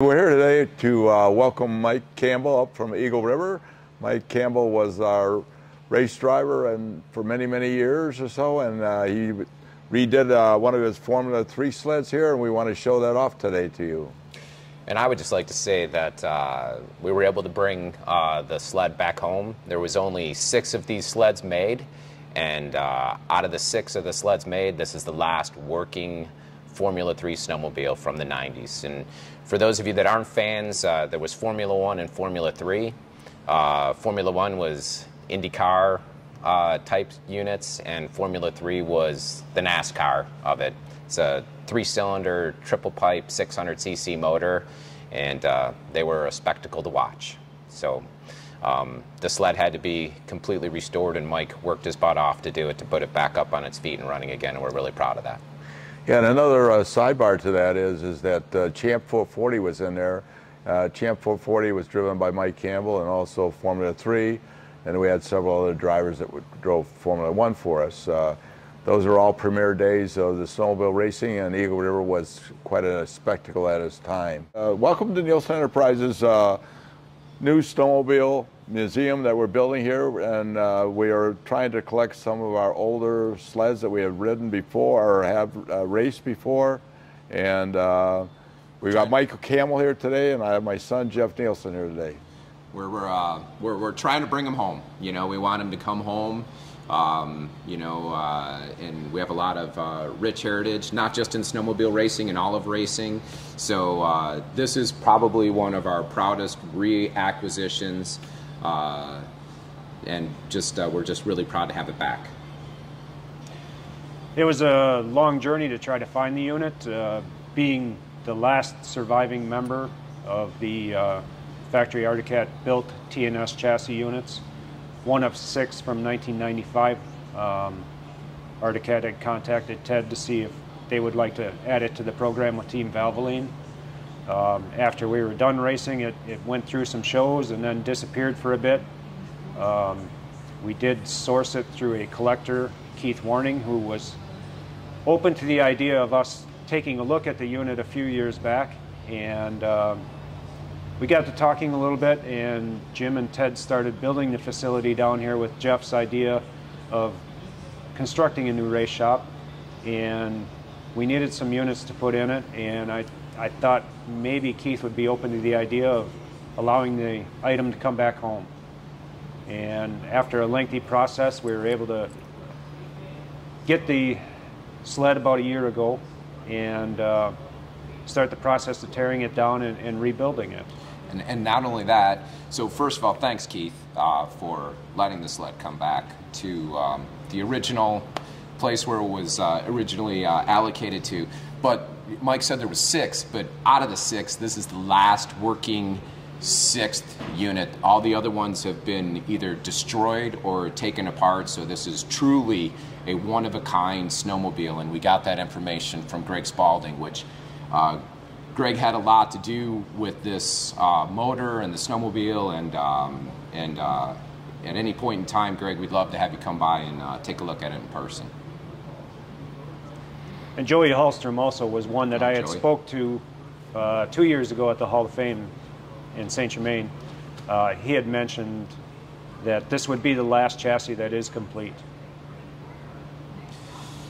We're here today to uh, welcome Mike Campbell up from Eagle River. Mike Campbell was our race driver and for many, many years or so, and uh, he redid uh, one of his Formula 3 sleds here, and we want to show that off today to you. And I would just like to say that uh, we were able to bring uh, the sled back home. There was only six of these sleds made, and uh, out of the six of the sleds made, this is the last working Formula 3 snowmobile from the 90s. And for those of you that aren't fans, uh, there was Formula 1 and Formula 3. Uh, Formula 1 was IndyCar uh, type units, and Formula 3 was the NASCAR of it. It's a three cylinder, triple pipe, 600cc motor, and uh, they were a spectacle to watch. So um, the sled had to be completely restored, and Mike worked his butt off to do it to put it back up on its feet and running again, and we're really proud of that. Yeah, and another uh, sidebar to that is is that uh, Champ 440 was in there. Uh, Champ 440 was driven by Mike Campbell and also Formula 3, and we had several other drivers that drove Formula 1 for us. Uh, those are all premier days of the snowmobile racing, and Eagle River was quite a spectacle at its time. Uh, welcome to Nielsen Enterprises uh, new snowmobile museum that we're building here, and uh, we are trying to collect some of our older sleds that we have ridden before or have uh, raced before. And uh, we got Michael Campbell here today, and I have my son Jeff Nielsen here today. We're, we're, uh, we're, we're trying to bring him home. You know, we want him to come home. Um, you know, uh, and we have a lot of uh, rich heritage, not just in snowmobile racing and olive racing. So this is probably one of our proudest reacquisitions, uh, and just uh, we're just really proud to have it back. It was a long journey to try to find the unit. Uh, being the last surviving member of the factory Arctic Cat built TNS chassis units, one of six from 1995. Um, Arctic Cat had contacted Ted to see if they would like to add it to the program with Team Valvoline. Um, after we were done racing, it, it went through some shows and then disappeared for a bit. Um, we did source it through a collector, Keith Warning, who was open to the idea of us taking a look at the unit a few years back. And um, we got to talking a little bit, and Jim and Ted started building the facility down here with Jeff's idea of constructing a new race shop. And we needed some units to put in it, and I, I thought maybe Keith would be open to the idea of allowing the item to come back home. And after a lengthy process, we were able to get the sled about a year ago and uh, start the process of tearing it down and, and rebuilding it. And, and not only that, so first of all, thanks, Keith, uh, for letting the sled come back to um, the original place where it was uh, originally uh, allocated to. But Mike said there was six, but out of the six, this is the last working sixth unit. All the other ones have been either destroyed or taken apart, so this is truly a one-of-a-kind snowmobile, and we got that information from Greg Spalding, which uh, Greg had a lot to do with this uh, motor and the snowmobile, and um, and uh, at any point in time, Greg, we'd love to have you come by and uh, take a look at it in person. And Joey Hallstrom also was one that Oh, I had Joey. spoke to uh, two years ago at the Hall of Fame in Saint Germain. Uh, he had mentioned that this would be the last chassis that is complete.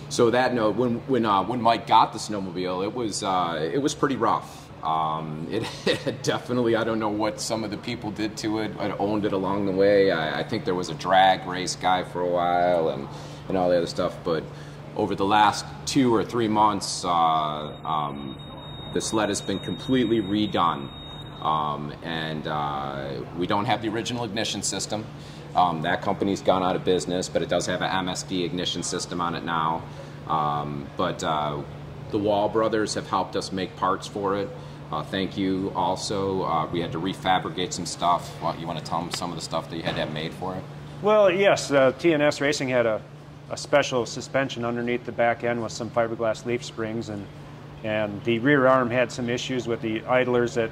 So that note, when when uh, when Mike got the snowmobile, it was uh, it was pretty rough. Um, it, it definitely, I don't know what some of the people did to it. I owned it along the way. I, I think there was a drag race guy for a while and and all the other stuff. But over the last two or three months, uh, um, the sled has been completely redone. Um, and uh, we don't have the original ignition system. Um, that company's gone out of business, but it does have an MSD ignition system on it now. Um, but uh, the Wall brothers have helped us make parts for it. Uh, thank you. Also, uh, we had to refabricate some stuff. What, you want to tell them some of the stuff that you had to have made for it? Well, yes, uh, TNS Racing had a, a special suspension underneath the back end with some fiberglass leaf springs, and and the rear arm had some issues with the idlers that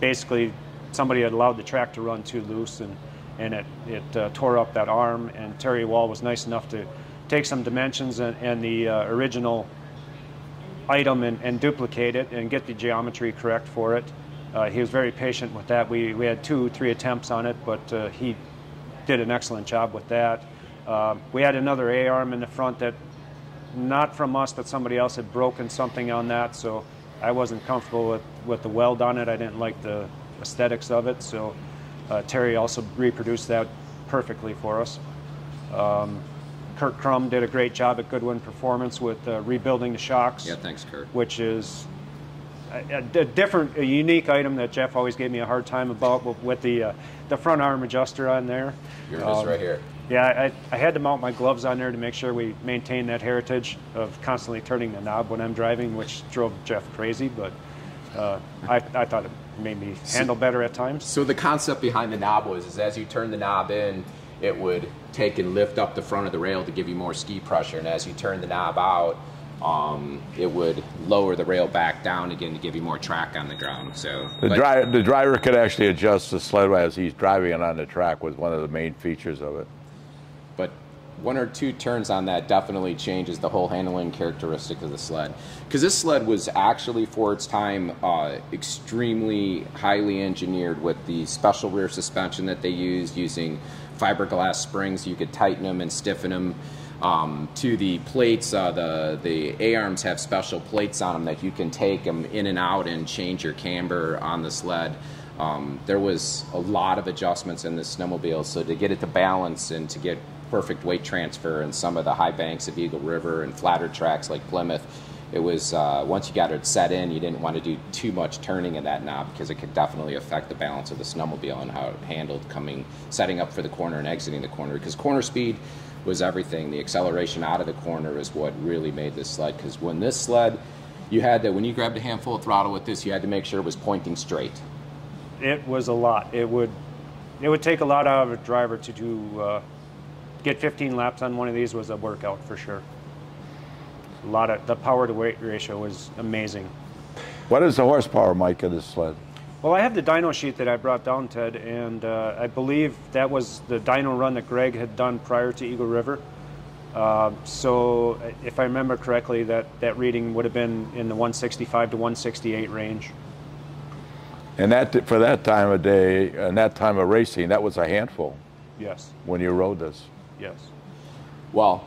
basically somebody had allowed the track to run too loose, and and it it uh, tore up that arm. And Terry Wall was nice enough to take some dimensions and, and the uh, original item and, and duplicate it and get the geometry correct for it. uh, he was very patient with that. We, we had two, three attempts on it, but uh, he did an excellent job with that. Uh, we had another A arm in the front that, not from us, but somebody else had broken something on that, so I wasn't comfortable with, with the weld on it. I didn't like the aesthetics of it, so uh, Terry also reproduced that perfectly for us. Um, Kurt Crum did a great job at Goodwin Performance with uh, rebuilding the shocks. Yeah, thanks, Kurt. Which is a, a, different, a unique item that Jeff always gave me a hard time about with, with the uh, the front arm adjuster on there. Here it um, is right here. Yeah, I, I, had to mount my gloves on there to make sure we maintain that heritage of constantly turning the knob when I'm driving, which drove Jeff crazy, but uh, I, I thought it made me handle better at times. So the concept behind the knob was is as you turn the knob in, it would take and lift up the front of the rail to give you more ski pressure, and as you turn the knob out, um, it would lower the rail back down again to give you more track on the ground. So the, dri- the driver could actually adjust the sled as he's driving it on the track was one of the main features of it. One or two turns on that definitely changes the whole handling characteristic of the sled. Because this sled was actually, for its time, uh, extremely highly engineered with the special rear suspension that they used, using fiberglass springs. You could tighten them and stiffen them. Um, to the plates, uh, the the A arms have special plates on them that you can take them in and out and change your camber on the sled. Um, there was a lot of adjustments in this snowmobile, so to get it to balance and to get perfect weight transfer in some of the high banks of Eagle River and flatter tracks like Plymouth, it was uh, once you got it set in, you didn't want to do too much turning in that knob because it could definitely affect the balance of the snowmobile and how it handled coming, setting up for the corner and exiting the corner. Because corner speed was everything. The acceleration out of the corner is what really made this sled. Because when this sled, you had to when you grabbed a handful of throttle with this, you had to make sure it was pointing straight. It was a lot. It would it would take a lot out of a driver to do uh, get 15 laps on one of these was a workout for sure. A lot of the power to weight ratio was amazing. What is the horsepower, Mike, of this sled? Well, I have the dyno sheet that I brought down, Ted, and uh, I believe that was the dyno run that Greg had done prior to Eagle River. Uh, so, if I remember correctly, that, that reading would have been in the 165 to 168 range. And that for that time of day and that time of racing, that was a handful. Yes. When you rode this. Yes. Well,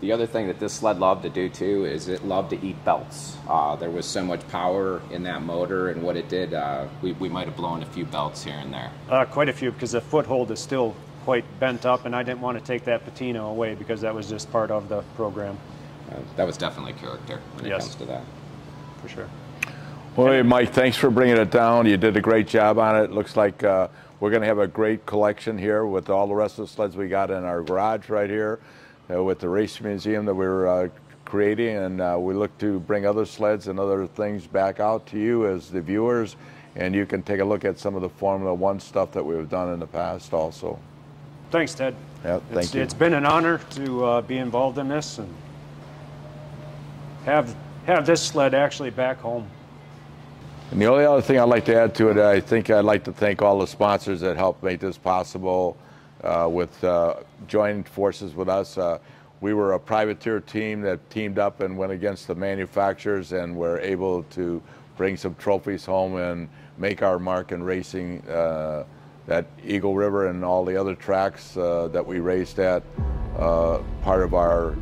the other thing that this sled loved to do too is it loved to eat belts. Uh, there was so much power in that motor, and what it did, uh, we, we might have blown a few belts here and there. Uh, quite a few, because the foothold is still quite bent up, and I didn't want to take that patina away because that was just part of the program. Uh, that was definitely character when yes. it comes to that. For sure. Well, hey, Mike, thanks for bringing it down. You did a great job on it. Looks like uh, we're going to have a great collection here with all the rest of the sleds we got in our garage right here uh, with the race museum that we're uh, creating, and uh, we look to bring other sleds and other things back out to you as the viewers, and you can take a look at some of the Formula One stuff that we've done in the past also. Thanks, Ted. Yeah, thank it's, you. It's been an honor to uh, be involved in this and have have this sled actually back home. And the only other thing I'd like to add to it, I think I'd like to thank all the sponsors that helped make this possible uh, with uh, joining forces with us. Uh, we were a privateer team that teamed up and went against the manufacturers and were able to bring some trophies home and make our mark in racing uh, at Eagle River and all the other tracks uh, that we raced at, uh, part of our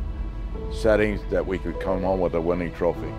settings that we could come home with a winning trophy.